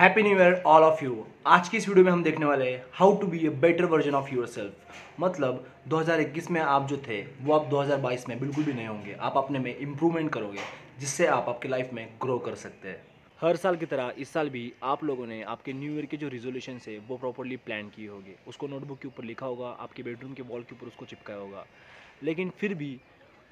Happy new year all of you आज की इस वीडियो में हम देखने वाले हैं how to be a better version of your self मतलब 2021 में आप जो थे, वो आप 2022 में बिल्कुल भी नहीं होंगे। आप अपने में इम्प्रूवमेंट करोगे, जिससे आप आपकी लाइफ में ग्रो कर सकते हैं। हर साल की तरह, इस साल भी आप लोगों ने आपके न्यू ईयर के जो रिजोल्यूशन है, वो प्रॉपरली प्लान किए होंगे। उसको नोटबुक के ऊपर लिखा होगा, आपके बेडरूम के वॉल के ऊपर उसको चिपकाया होगा। लेकिन फिर भी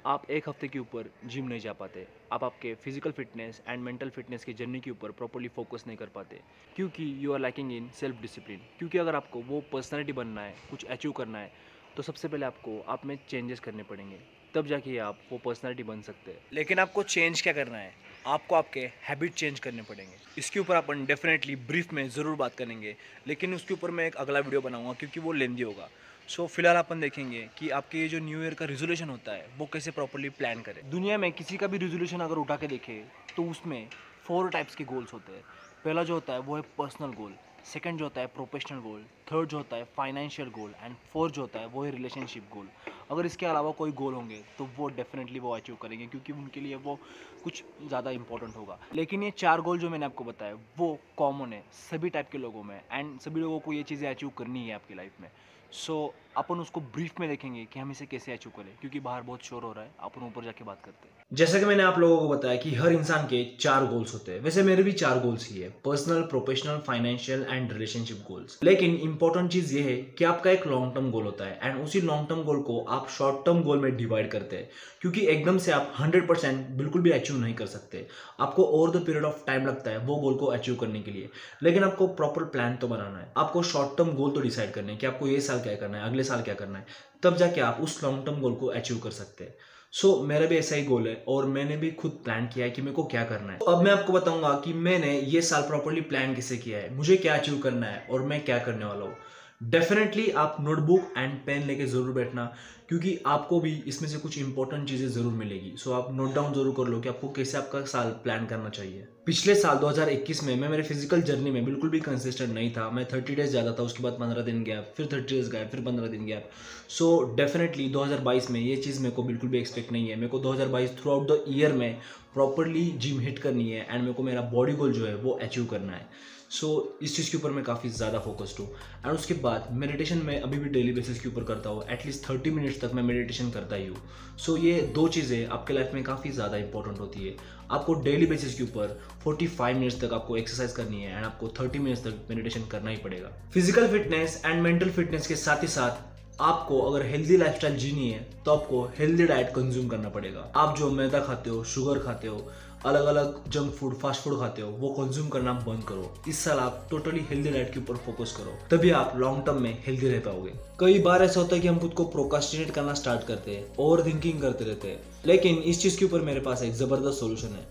आप एक हफ़्ते के ऊपर जिम नहीं जा पाते। आप आपके physical fitness and mental fitness की जर्नी के ऊपर प्रॉपरली फोकस नहीं कर पाते। क्योंकि you are lacking in self discipline क्योंकि अगर आपको वो पर्सनैलिटी बनना है, कुछ अचीव करना है तो सबसे पहले आपको आप में चेंजेस करने पड़ेंगे। तब जाके आप वो पर्सनैलिटी बन सकते हैं। लेकिन आपको चेंज क्या करना है? आपको आपके हैबिट चेंज करने पड़ेंगे। इसके ऊपर अपन डेफिनेटली ब्रीफ में ज़रूर बात करेंगे। लेकिन उसके ऊपर मैं एक अगला वीडियो बनाऊँगा, क्योंकि वो लेंदी होगा। सो so, फ़िलहाल अपन देखेंगे कि आपके ये जो न्यू ईयर का रिजोल्यूशन होता है वो कैसे प्रॉपरली प्लान करें। दुनिया में किसी का भी रिजोल्यूशन अगर उठा के देखे तो उसमें फोर टाइप्स के गोल्स होते हैं। पहला जो होता है वो है पर्सनल गोल सेकंड जो होता है प्रोफेशनल गोल थर्ड जो होता है फाइनेंशियल गोल एंड फोर्थ जो होता है वो है रिलेशनशिप गोल अगर इसके अलावा कोई गोल होंगे तो वो डेफिनेटली वो अचीव करेंगे क्योंकि उनके लिए वो कुछ ज़्यादा इंपॉर्टेंट होगा। लेकिन ये चार गोल जो मैंने आपको बताया वो कॉमन है सभी टाइप के लोगों में एंड सभी लोगों को ये चीज़ें अचीव करनी है आपकी लाइफ में। सो so, अपन उसको ब्रीफ में देखेंगे कि हम इसे कैसे अचीव करें क्योंकि बाहर बहुत शोर हो रहा है अपन ऊपर जाके बात करते हैं। जैसा कि मैंने आप लोगों को बताया कि हर इंसान के चार गोल्स होते हैं। वैसे मेरे भी चार गोल्स ही है personal professional financial and relationship goals लेकिन इंपॉर्टेंट चीज़ ये है कि आपका एक लॉन्ग टर्म गोल होता है एंड उसी लॉन्ग टर्म गोल को आप शॉर्ट टर्म गोल में डिवाइड करते हैं। क्योंकि एकदम से आप हंड्रेड बिल्कुल भी अचीव नहीं कर सकते। आपको over the period of time लगता है वो गोल को अचीव करने के लिए। लेकिन आपको प्रॉपर प्लान तो बनाना है। आपको शॉर्ट टर्म गोल तो डिसाइड करना कि आपको ये साल क्या करना है? अगले साल क्या करना है? तब जाके आप उस लॉन्ग टर्म गोल को अचीव कर सकते हैं। सो so, मेरा भी ऐसा ही गोल है और मैंने भी खुद प्लान किया है कि मेरे को क्या करना है। तो अब मैं आपको बताऊँगा कि मैंने ये साल प्रॉपरली प्लान कैसे किया है? मुझे क्या अचीव करना है और मैं क्या करने वाला हूँ? डेफिनेटली आप नोटबुक एंड पेन लेके ज़रूर बैठना क्योंकि आपको भी इसमें से कुछ इंपॉर्टेंट चीज़ें ज़रूर मिलेगी। सो so, आप नोट डाउन ज़रूर कर लो कि आपको कैसे आपका साल प्लान करना चाहिए। पिछले साल 2021 में मैं मेरे फ़िज़िकल जर्नी में बिल्कुल भी कंसिस्टेंट नहीं था। मैं 30 डेज़ ज़्यादा था उसके बाद 15 दिन गया फिर 30 डेज़ गया फिर 15 दिन गया सो डेफिनेटली 2022 में ये चीज़ मेरे को बिल्कुल भी एक्सपेक्ट नहीं है। मेरे को 2022 थ्रू आउट द ईयर में प्रॉपरली जिम हिट करनी है एंड मेरे को मेरा बॉडी गोल जो है वो अचीव करना है। सो so, इस चीज़ के ऊपर मैं काफ़ी ज़्यादा फोकस्ड हूँ। एंड उसके बाद मेडिटेशन मैं अभी भी डेली बेसिस के ऊपर करता हूँ। एटलीस्ट थर्टी मिनट्स तक मैं मेडिटेशन करता ही हूँ। सो so, ये दो चीज़ें आपके लाइफ में काफ़ी ज़्यादा इंपॉर्टेंट होती है। आपको डेली बेसिस के ऊपर 45 मिनट्स तक आपको एक्सरसाइज करनी है एंड आपको 30 मिनट्स तक मेडिटेशन करना ही पड़ेगा। Physical fitness and mental fitness के साथ ही साथ आपको अगर हेल्दी लाइफस्टाइल जीनी है तो आपको हेल्दी डाइट कंज्यूम करना पड़ेगा। आप जो मैदा खाते हो शुगर खाते हो अलग अलग जंक फ़ूड फास्ट फ़ूड खाते हो, वो कंज्यूम करना बंद करो। इस साल आप टोटली हेल्दी डाइट के ऊपर फोकस करो। तभी आप लॉन्ग टर्म में हेल्दी रह पाओगे। कई बार ऐसा होता है कि हम खुद को प्रोकास्टिनेट करना स्टार्ट करते हैं ओवर थिंकिंग करते रहते हैं। लेकिन इस चीज़ के ऊपर मेरे पास एक ज़बरदस्त सोल्यूशन है।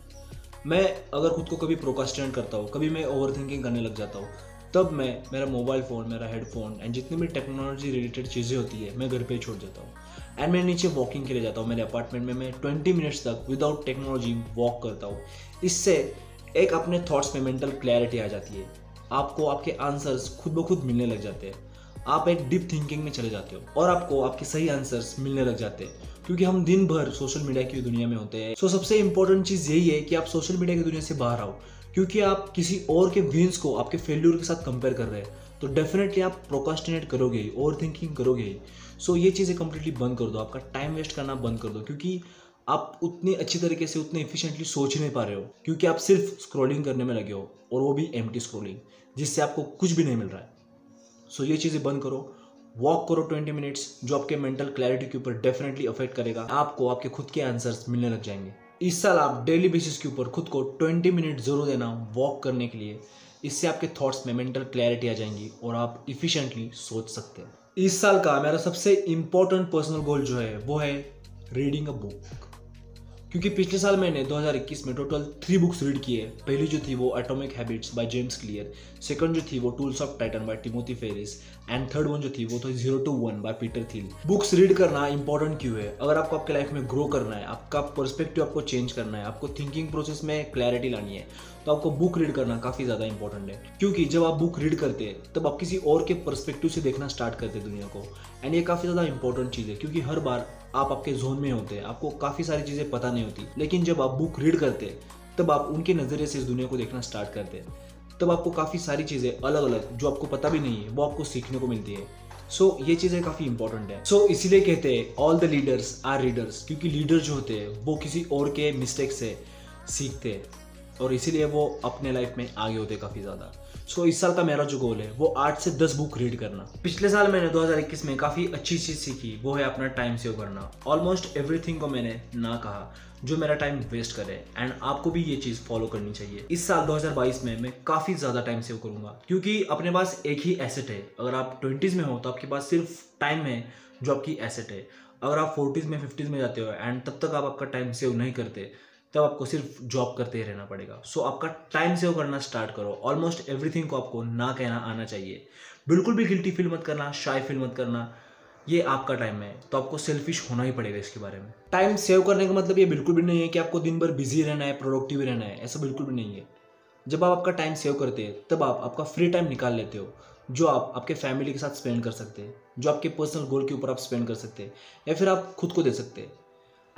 मैं अगर खुद को कभी प्रोकास्टिनेट करता हूँ, कभी मैं ओवर थिंकिंग करने लग जाता हूँ, तब मैं, मेरा मोबाइल फ़ोन मेरा हेडफोन एंड जितनी भी टेक्नोलॉजी रिलेटेड चीज़ें होती है, मैं घर पे छोड़ जाता हूँ। एंड मैं नीचे वॉकिंग के लिए जाता हूँ, मेरे अपार्टमेंट में मैं ट्वेंटी मिनट्स तक विदाउट टेक्नोलॉजी वॉक करता हूँ। इससे एक अपने थॉट्स में मेंटल क्लैरिटी आ जाती है। आपको आपके आंसर्स खुद ब खुद मिलने लग जाते हैं। आप एक डीप थिंकिंग में चले जाते हो और आपको आपके सही आंसर्स मिलने लग जाते हैं। क्योंकि हम दिन भर सोशल मीडिया की दुनिया में होते हैं। सो सबसे इंपॉर्टेंट चीज़ यही है कि आप सोशल मीडिया की दुनिया से बाहर आओ। क्योंकि आप किसी और के विन्स को, आपके फेल्यूर के साथ कंपेयर कर रहे हैं। तो डेफिनेटली आप प्रोकास्टिनेट करोगे ओवर थिंकिंग करोगे सो ये चीज़ें कंप्लीटली बंद कर दो। आपका टाइम वेस्ट करना बंद कर दो, क्योंकि आप उतनी अच्छी तरीके से, उतने इफिशिएंटली सोच नहीं पा रहे हो, क्योंकि आप सिर्फ़ स्क्रॉलिंग करने में लगे हो, और वो भी एम स्क्रॉलिंग जिससे आपको कुछ भी नहीं मिल रहा है। सो ये चीज़ें बंद करो। वॉक करो ट्वेंटी मिनट्स जो आपके मेंटल क्लैरिटी के ऊपर डेफिनेटली अफेक्ट करेगा। आपको, आपके खुद के आंसर्स मिलने लग जाएँगे। इस साल आप डेली बेसिस के ऊपर खुद को 20 मिनट ज़रूर देना वॉक करने के लिए। इससे आपके थॉट्स में मेंटल क्लैरिटी आ जाएँगी, और आप इफिशिएंटली सोच सकते हैं। इस साल का मेरा सबसे इंपॉर्टेंट पर्सनल गोल जो है, वो है रीडिंग अ बुक क्योंकि पिछले साल मैंने 2021 में टोटल थ्री बुक्स रीड किए पहली जो थी वो atomic habits by James Clear second जो थी वो tools of Titan by Timothy Ferriss and third one जो थी वो तो zero to one by Peter Thiel books read करना इंपॉर्टेंट क्यों है? अगर आपको आपके लाइफ में ग्रो करना है, आपका पर्सपेक्टिव आपको चेंज करना है, आपको थिंकिंग प्रोसेस में क्लैरिटी लानी है तो आपको बुक रीड करना काफ़ी ज़्यादा इंपॉर्टेंट है। क्योंकि जब आप बुक रीड करते हैं, तब आप किसी और के परस्पेक्टिव से देखना स्टार्ट करते हैं दुनिया को। एंड ये काफ़ी ज़्यादा इंपॉर्टेंट चीज़ है, क्योंकि हर बार आप आपके जोन में होते हैं आपको काफ़ी सारी चीज़ें पता नहीं होती। लेकिन जब आप बुक रीड करते तब आप उनके नज़रिए से इस दुनिया को देखना स्टार्ट करते हैं। तब आपको काफ़ी सारी चीज़ें अलग अलग जो आपको पता भी नहीं है वो आपको सीखने को मिलती है। सो so, ये चीज़ें काफ़ी इंपॉर्टेंट है। सो so, इसीलिए कहते हैं all the leaders are readers क्योंकि लीडर जो होते हैं वो किसी और के मिस्टेक से सीखते हैं। और इसीलिए वो अपने लाइफ में आगे होते काफ़ी ज़्यादा। सो इस साल का मेरा जो गोल है, वो आठ से दस बुक रीड करना। पिछले साल मैंने 2021 में काफ़ी अच्छी चीज़ सीखी, वो है अपना टाइम सेव करना। ऑलमोस्ट एवरीथिंग को मैंने ना कहा, जो मेरा टाइम वेस्ट करे। एंड आपको भी ये चीज़ फॉलो करनी चाहिए। इस साल 2022 में मैं काफ़ी ज़्यादा टाइम सेव करूँगा, क्योंकि अपने पास एक ही एसेट है। अगर आप ट्वेंटीज़ में हो तो आपके पास सिर्फ़ टाइम है, जो आपकी एसेट है। अगर आप फोर्टीज़ में, फिफ्टीज़ में जाते हो एंड तब तक आप आपका टाइम सेव नहीं करते तब आपको सिर्फ़ जॉब करते ही रहना पड़ेगा। सो so, आपका टाइम सेव करना स्टार्ट करो। ऑलमोस्ट एवरीथिंग को आपको ना कहना आना चाहिए। बिल्कुल भी गिल्टी फील मत करना शाई फील मत करना। ये आपका टाइम है। तो आपको सेल्फिश होना ही पड़ेगा इसके बारे में। टाइम सेव करने का मतलब ये बिल्कुल भी नहीं है कि आपको दिन भर बिज़ी रहना है प्रोडक्टिव रहना है। ऐसा बिल्कुल भी नहीं है। जब आप आपका टाइम सेव करते हैं तब आप आपका फ्री टाइम निकाल लेते हो जो आप आपके फैमिली के साथ स्पेंड कर सकते हैं जो आपके पर्सनल गोल के ऊपर आप स्पेंड कर सकते हैं या फिर आप खुद को दे सकते हैं।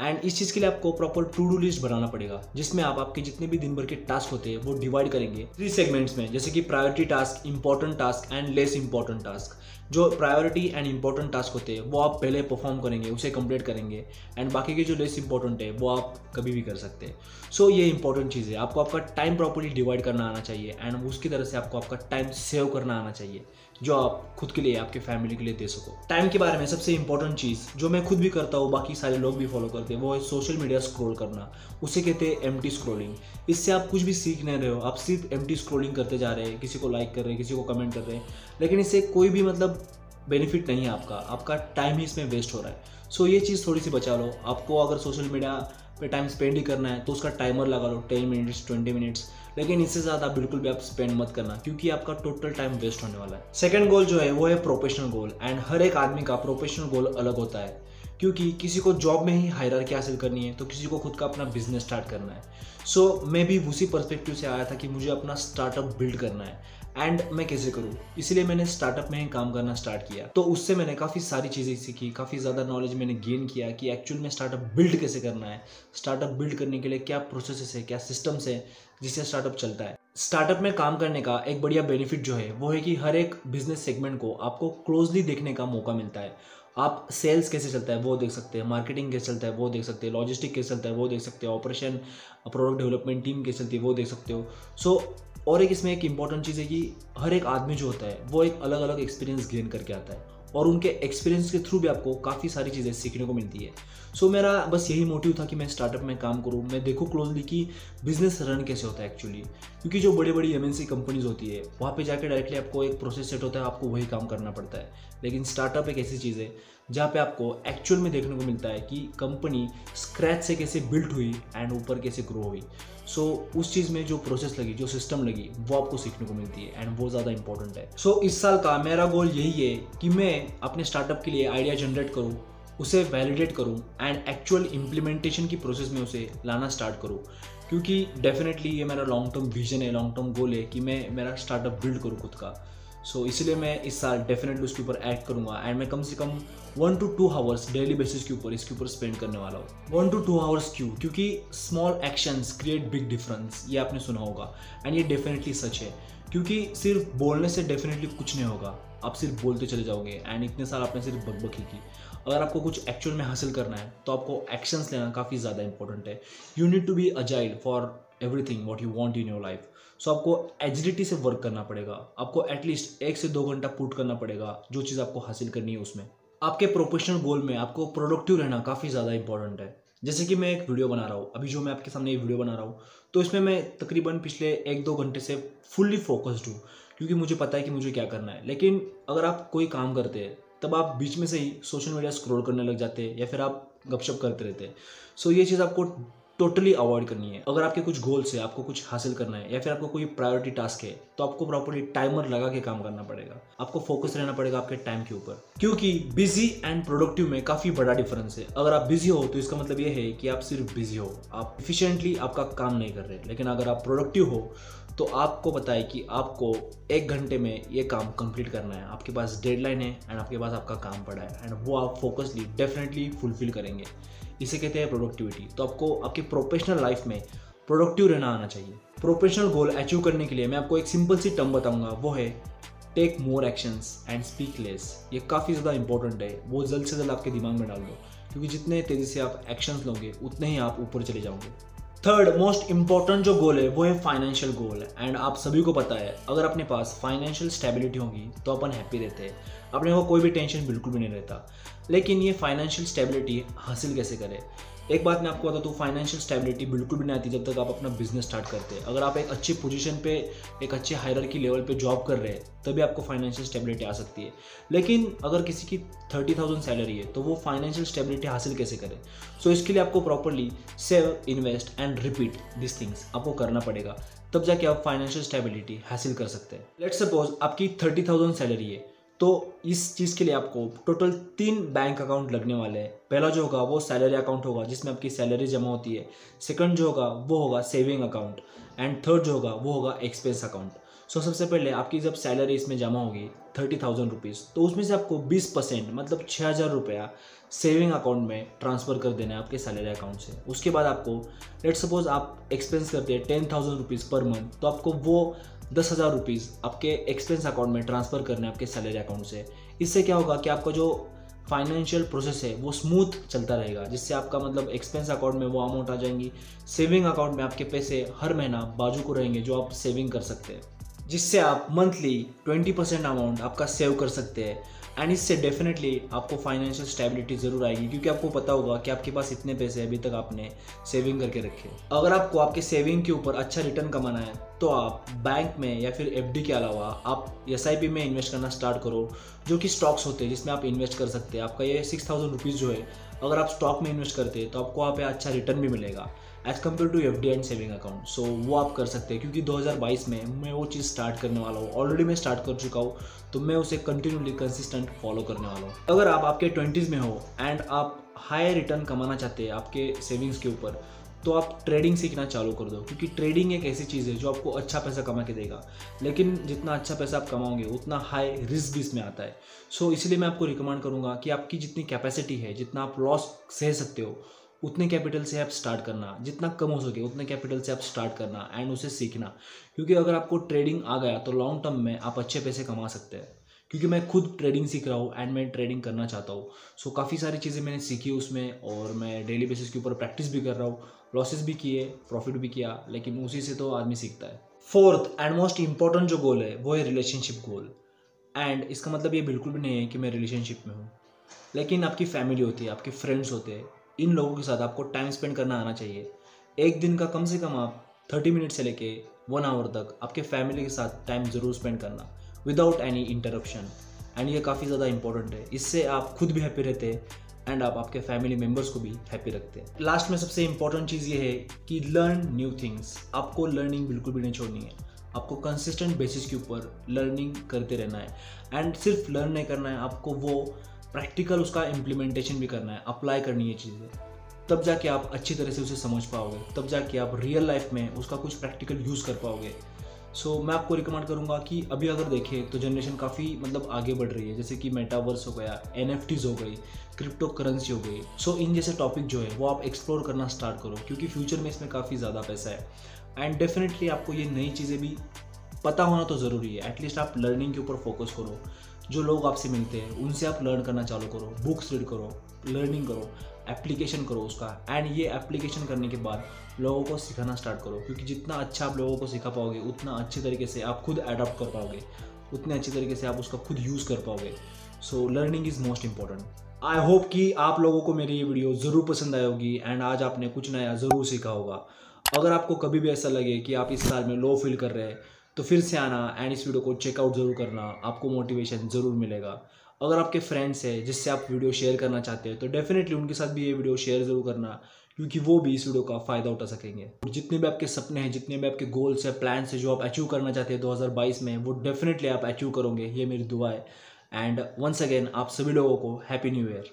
एंड इस चीज़ के लिए आपको प्रॉपर टू डू लिस्ट बनाना पड़ेगा जिसमें आप आपके जितने भी दिन भर के टास्क होते हैं वो डिवाइड करेंगे थ्री सेगमेंट्स में जैसे कि priority task important task and less important task जो प्रायोरिटी एंड इंपॉर्टेंट टास्क होते हैं वो आप पहले परफॉर्म करेंगे उसे कंप्लीट करेंगे एंड बाकी के जो लेस इंपॉर्टेंट है वो आप कभी भी कर सकते हैं. सो so, ये इंपॉर्टेंट चीज़ है। आपको आपका टाइम प्रॉपरली डिवाइड करना आना चाहिए एंड उसकी तरह से आपको आपका टाइम सेव करना आना चाहिए। जो आप खुद के लिए, आपके फैमिली के लिए दे सको। टाइम के बारे में सबसे इंपॉर्टेंट चीज़ जो मैं खुद भी करता हूँ, बाकी सारे लोग भी फॉलो करते हैं, वो है सोशल मीडिया स्क्रॉल करना। उसे कहते हैं एम स्क्रॉलिंग इससे आप कुछ भी सीख नहीं रहे हो। आप सिर्फ़ एम स्क्रॉलिंग करते जा रहे हैं, किसी को लाइक कर रहे हैं, किसी को कमेंट कर रहे हैं। लेकिन इससे कोई भी मतलब बेनिफिट नहीं है आपका। आपका टाइम ही इसमें वेस्ट हो रहा है। सो ये चीज़ थोड़ी सी बचा लो। आपको अगर सोशल मीडिया पे टाइम स्पेंड ही करना है तो उसका टाइमर लगा लो। टेन मिनट्स ट्वेंटी मिनट्स लेकिन इससे ज़्यादा बिल्कुल भी आप स्पेंड मत करना क्योंकि आपका टोटल टाइम वेस्ट होने वाला है। सेकेंड गोल जो है वो है प्रोफेशनल गोल एंड हर एक आदमी का प्रोफेशनल गोल अलग होता है। क्योंकि किसी को जॉब में ही हायर की हासिल करनी है तो किसी को खुद का अपना बिज़नेस स्टार्ट करना है। सो so, मैं भी उसी परस्पेक्टिव से आया था कि मुझे अपना स्टार्टअप बिल्ड करना है। एंड मैं कैसे करूँ? इसलिए मैंने स्टार्टअप में ही काम करना स्टार्ट किया। तो उससे मैंने काफ़ी सारी चीज़ें सीखी काफ़ी ज़्यादा नॉलेज मैंने गेन किया कि एक्चुअल में स्टार्टअप बिल्ड कैसे करना है। स्टार्टअप बिल्ड करने के लिए क्या प्रोसेस है क्या सिस्टम्स है जिससे स्टार्टअप चलता है। स्टार्टअप में काम करने का एक बढ़िया बेनिफिट जो है वो है कि हर एक बिज़नेस सेगमेंट को आपको क्लोजली देखने का मौका मिलता है। आप सेल्स कैसे चलता है वो देख सकते हैं। मार्केटिंग कैसे चलता है वो देख सकते हैं। लॉजिस्टिक कैसे चलता है वो देख सकते हैं। ऑपरेशन प्रोडक्ट डेवलपमेंट टीम कैसे चलती है वो देख सकते हो। सो so, और एक इसमें एक इंपॉर्टेंट चीज़ है कि हर एक आदमी जो होता है वो एक अलग अलग एक्सपीरियंस गेन करके आता है। और उनके एक्सपीरियंस के थ्रू भी आपको काफ़ी सारी चीज़ें सीखने को मिलती है। सो so, मेरा बस यही मोटिव था कि मैं स्टार्टअप में काम करूँ। मैं देखूँ क्लोजली कि बिज़नेस रन कैसे होता है एक्चुअली क्योंकि जो बड़ी बड़ी एम कंपनीज़ होती है वहाँ पे जाकर डायरेक्टली आपको एक प्रोसेस सेट होता है आपको वही काम करना पड़ता है। लेकिन स्टार्टअप एक ऐसी चीज़ है जहाँ पे आपको एक्चुअल में देखने को मिलता है कि कंपनी स्क्रैच से कैसे बिल्ट हुई एंड ऊपर कैसे ग्रो हुई। सो so, उस चीज़ में जो प्रोसेस लगी जो सिस्टम लगी वो आपको सीखने को मिलती है एंड वो ज़्यादा इंपॉर्टेंट है। सो so, इस साल का मेरा गोल यही है कि मैं अपने स्टार्टअप के लिए आइडिया जनरेट करूँ उसे वैलिडेट करूँ एंड एक्चुअल इम्प्लीमेंटेशन की प्रोसेस में उसे लाना स्टार्ट करूँ। क्योंकि डेफिनेटली ये मेरा लॉन्ग टर्म विजन है लॉन्ग टर्म गोल है कि मैं मेरा स्टार्टअप बिल्ड करूँ खुद का। सो so, इसलिए मैं इस साल डेफिनेटली उसके ऊपर एक्ट करूँगा। एंड मैं कम से कम one two two hours daily basis के ऊपर इसके ऊपर स्पेंड करने वाला हूँ। वन टू टू आवर्स क्यों? क्योंकि small actions create big difference ये आपने सुना होगा। एंड ये डेफिनेटली सच है। क्योंकि सिर्फ़ बोलने से डेफिनेटली कुछ नहीं होगा। आप सिर्फ़ बोलते चले जाओगे। एंड इतने साल आपने सिर्फ़ बकबकी की। अगर आपको कुछ एक्चुअल में हासिल करना है तो आपको एक्शंस लेना काफ़ी ज़्यादा इंपॉर्टेंट है। You need to be agile for everything what you want in your life so आपको एजिलिटी से वर्क करना पड़ेगा। आपको एटलीस्ट एक से दो घंटा पुट करना पड़ेगा, जो चीज़ आपको हासिल करनी है उसमें। आपके प्रोफेशनल गोल में आपको प्रोडक्टिव रहना काफ़ी ज़्यादा इंपॉर्टेंट है। जैसे कि मैं एक वीडियो बना रहा हूँ। अभी जो मैं आपके सामने ये वीडियो बना रहा हूँ तो इसमें मैं तकरीबन पिछले एक दो घंटे से फुल्ली फोकस्ड हूँ, क्योंकि मुझे पता है कि मुझे क्या करना है। लेकिन अगर आप कोई काम करते हैं, तब आप बीच में से ही सोशल मीडिया स्क्रॉल करने लग जाते हैं या फिर आप गपशप करते रहते हैं। सो ये चीज़ आपको टोटली अवॉइड करनी है। अगर आपके कुछ गोल्स है, आपको कुछ हासिल करना है, या फिर आपको कोई प्रायोरिटी टास्क है तो आपको प्रॉपरली टाइमर लगा के काम करना पड़ेगा। आपको फोकस रहना पड़ेगा आपके टाइम के ऊपर। क्योंकि बिज़ी एंड प्रोडक्टिव में काफ़ी बड़ा डिफरेंस है। अगर आप बिज़ी हो तो इसका मतलब ये है कि आप सिर्फ़ बिज़ी हो। आप इफिशियंटली आपका काम नहीं कर रहे। लेकिन अगर आप प्रोडक्टिव हो तो आपको पता है कि आपको एक घंटे में ये काम कंप्लीट करना है। आपके पास डेडलाइन है एंड आपके पास आपका काम पड़ा है। एंड वो आप फोकसली डेफिनेटली फुलफिल करेंगे। इसे कहते हैं प्रोडक्टिविटी तो आपको, आपके प्रोफेशनल लाइफ में प्रोडक्टिव रहना आना चाहिए। प्रोफेशनल गोल अचीव करने के लिए मैं आपको एक सिंपल सी टर्म बताऊँगा, वो है take more actions and speak less ये काफ़ी ज़्यादा इंपॉर्टेंट है, वो जल्द से जल्द आपके दिमाग में डाल दो, क्योंकि जितने तेज़ी से आप एक्शंस लोगे, उतने ही आप ऊपर चले जाओगे। थर्ड मोस्ट इंपॉर्टेंट जो गोल है, वो है फाइनेंशियल गोल एंड आप सभी को पता है, अगर अपने पास फाइनेंशियल स्टेबिलिटी होगी तो अपन हैप्पी रहते हैं। अपने को कोई भी टेंशन बिल्कुल भी नहीं रहता। लेकिन ये फाइनेंशियल स्टेबिलिटी हासिल कैसे करें? एक बात मैं आपको बता दूँ फाइनेंशियल स्टेबिलिटी बिल्कुल भी नहीं आती जब तक आप अपना बिज़नेस स्टार्ट करते हैं। अगर आप एक अच्छी पोजीशन पे एक अच्छे हायर की लेवल पे जॉब कर रहे हैं तभी आपको फाइनेंशियल स्टेबिलिटी आ सकती है। लेकिन अगर किसी की थर्टी थाउज़ेंड सैलरी है तो वो फाइनेंशियल स्टेबिलिटी हासिल कैसे करे? सो so, इसके लिए आपको properly save invest and repeat this things आपको करना पड़ेगा। तब जाके आप फाइनेंशियल स्टेबिलिटी हासिल कर सकते हैं। लेट सपोज़ आपकी थर्टी थाउज़ेंड सैलरी है। तो इस चीज़ के लिए आपको टोटल तीन बैंक अकाउंट लगने वाले हैं। पहला जो होगा वो सैलरी अकाउंट होगा, जिसमें आपकी सैलरी जमा होती है। सेकंड जो होगा, वो होगा सेविंग अकाउंट एंड थर्ड जो होगा, वो होगा एक्सपेंस अकाउंट सो सबसे पहले आपकी जब सैलरी इसमें जमा होगी थर्टी थाउज़ेंड रुपीज़ तो उसमें से आपको बीस परसेंट मतलब छः हज़ार रुपया सेविंग अकाउंट में ट्रांसफ़र कर देना है आपके सैलरी अकाउंट से। उसके बाद आपको लेट सपोज़ आप एक्सपेंस करते हैं ten thousand rupees per month तो आपको वो दस हज़ार रुपीज़ आपके एक्सपेंस अकाउंट में ट्रांसफ़र करने आपके सैलरी अकाउंट से। इससे क्या होगा कि आपका जो फाइनेंशियल प्रोसेस है, वो स्मूथ चलता रहेगा, जिससे आपका मतलब एक्सपेंस अकाउंट में वो अमाउंट आ जाएँगी। सेविंग अकाउंट में आपके पैसे हर महीना बाजू को रहेंगे, जो आप सेविंग कर सकते हैं, जिससे आप मंथली ट्वेंटी परसेंट अमाउंट आपका सेव कर सकते हैं। एंड इससे डेफिनेटली आपको फाइनेंशियल स्टेबिलिटी ज़रूर आएगी, क्योंकि आपको पता होगा कि आपके पास इतने पैसे अभी तक आपने सेविंग करके रखे अगर आपको आपके सेविंग के ऊपर अच्छा रिटर्न कमाना है तो आप बैंक में या फिर एफडी के अलावा आप एसआईपी में इन्वेस्ट करना स्टार्ट करो। जो कि स्टॉक्स होते हैं, जिसमें आप इन्वेस्ट कर सकते हैं। आपका ये सिक्स थाउज़ेंड रुपीज़ जो है, अगर आप स्टॉक में इन्वेस्ट करते हैं तो आपको वहाँ पे अच्छा रिटर्न भी मिलेगा as compare to F D and saving account so वो आप कर सकते हैं, क्योंकि 2022 में मैं वो चीज़ स्टार्ट करने वाला हूँ। ऑलरेडी मैं स्टार्ट कर चुका हूँ तो मैं उसे कंटिन्यूली कंसिस्टेंट फॉलो करने वाला हूँ। अगर आप आपके ट्वेंटीज़ में हो एंड आप हाई रिटर्न कमाना चाहते हैं, आपके सेविंग्स के ऊपर तो आप ट्रेडिंग सीखना चालू कर दो क्योंकि ट्रेडिंग एक ऐसी चीज़ है जो आपको अच्छा पैसा कमा के देगा। लेकिन जितना अच्छा पैसा आप कमाओगे उतना हाई रिस्क भी इसमें आता है। सो so, इसलिए मैं आपको रिकमेंड करूँगा कि आपकी जितनी कैपेसिटी है जितना आप लॉस सह सकते हो उतने कैपिटल से आप स्टार्ट करना। जितना कम हो सके उतने कैपिटल से आप स्टार्ट करना एंड उसे सीखना। क्योंकि अगर आपको ट्रेडिंग आ गया तो लॉन्ग टर्म में आप अच्छे पैसे कमा सकते हैं। क्योंकि मैं खुद ट्रेडिंग सीख रहा हूँ एंड मैं ट्रेडिंग करना चाहता हूँ। सो so, काफ़ी सारी चीज़ें मैंने सीखी उसमें और मैं डेली बेसिस के ऊपर प्रैक्टिस भी कर रहा हूँ लॉसेस भी किए प्रॉफिट भी किया लेकिन उसी से तो आदमी सीखता है। फोर्थ एंड मोस्ट इंपॉर्टेंट जो गोल है वो है रिलेशनशिप गोल एंड इसका मतलब ये बिल्कुल भी नहीं है कि मैं रिलेशनशिप में हूँ। लेकिन आपकी फैमिली होती है आपके फ्रेंड्स होते हैं इन लोगों के साथ आपको टाइम स्पेंड करना आना चाहिए। एक दिन का कम से कम आप थर्टी मिनट से लेके वन आवर तक आपके फैमिली के साथ टाइम ज़रूर स्पेंड करना। विदाउट एनी इंटरप्शन एंड ये काफ़ी ज़्यादा इंपॉर्टेंट है। इससे आप खुद भी हैप्पी रहते हैं एंड आप आपके फैमिली मेंबर्स को भी हैप्पी रखते हैं। लास्ट में सबसे इंपॉर्टेंट चीज़ ये है कि लर्न न्यू थिंग्स आपको लर्निंग बिल्कुल भी नहीं छोड़नी है। आपको कंसिस्टेंट बेसिस के ऊपर लर्निंग करते रहना है। एंड सिर्फ़ लर्न नहीं करना है, आपको वो प्रैक्टिकल उसका इम्प्लीमेंटेशन भी करना है। अप्लाई करनी है चीज़ें। तब जाके आप अच्छी तरह से उसे समझ पाओगे। तब जाके आप रियल लाइफ में उसका कुछ प्रैक्टिकल यूज़ कर पाओगे। सो so, मैं आपको रिकमेंड करूँगा कि अभी अगर देखें तो जनरेशन काफ़ी मतलब आगे बढ़ रही है। जैसे कि मेटावर्स हो गया एन हो गई क्रिप्टो करेंसी हो गई। सो so, इन जैसे टॉपिक जो है वो आप एक्सप्लोर करना स्टार्ट करो क्योंकि फ्यूचर में इसमें काफ़ी ज़्यादा पैसा है। एंड डेफिनेटली आपको ये नई चीज़ें भी पता होना तो ज़रूरी है। एटलीस्ट आप लर्निंग के ऊपर फोकस करो। जो लोग आपसे मिलते हैं उनसे आप लर्न करना चालू करो। बुक्स रीड करो लर्निंग करो। एप्लीकेशन करो उसका। एंड ये एप्लीकेशन करने के बाद लोगों को सिखाना स्टार्ट करो। क्योंकि जितना अच्छा आप लोगों को सिखा पाओगे, उतना अच्छे तरीके से आप खुद अडॉप्ट कर पाओगे। उतने अच्छे तरीके से आप उसका खुद यूज़ कर पाओगे। So learning is most important I hope कि आप लोगों को मेरी ये वीडियो ज़रूर पसंद आई होगी एंड आज आपने कुछ नया ज़रूर सीखा होगा। अगर आपको कभी भी ऐसा लगे कि आप इस साल में लो फील कर रहे हैं तो फिर से आना एंड इस वीडियो को चेकआउट ज़रूर करना। आपको मोटिवेशन ज़रूर मिलेगा। अगर आपके फ्रेंड्स हैं, जिससे आप वीडियो शेयर करना चाहते हैं तो डेफिनेटली उनके साथ भी ये वीडियो शेयर ज़रूर करना, क्योंकि वो भी इस वीडियो का फ़ायदा उठा सकेंगे। और जितने भी आपके सपने हैं, जितने भी आपके गोल्स हैं प्लान्स हैं, जो आप अचीव करना चाहते हैं 2022 में, वो डेफिनेटली आप अचीव करोगे, ये मेरी दुआ है। एंड वंस अगेन आप सभी लोगों को हैप्पी न्यू ईयर